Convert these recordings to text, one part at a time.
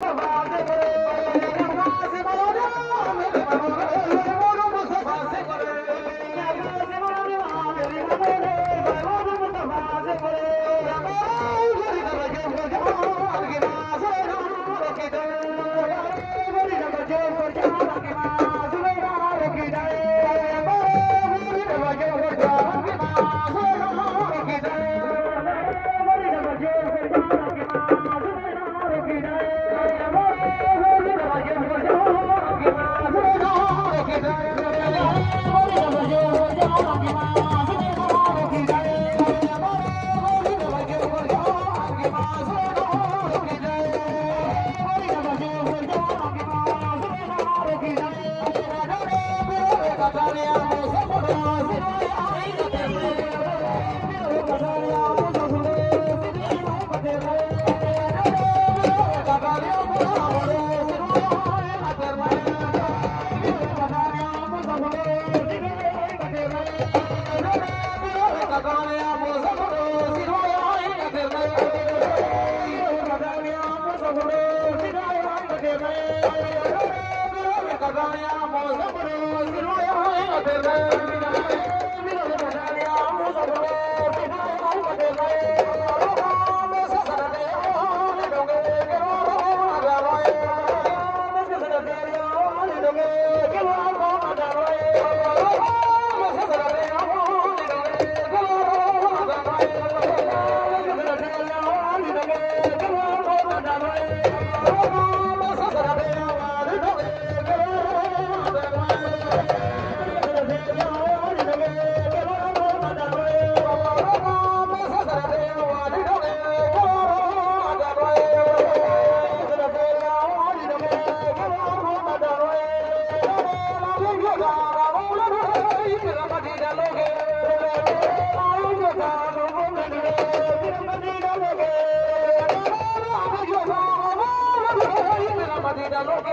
Bye-bye. Thank you.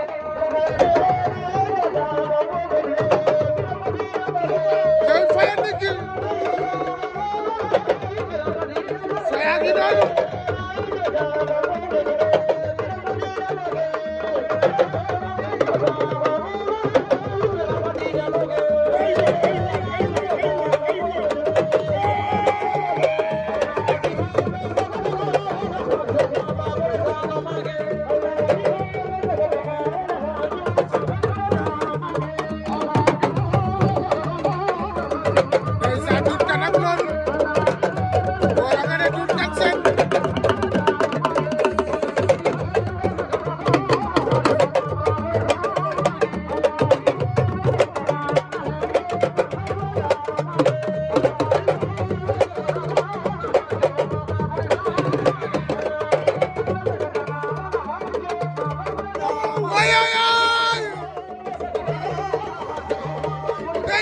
Say, I get out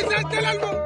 presente el álbum.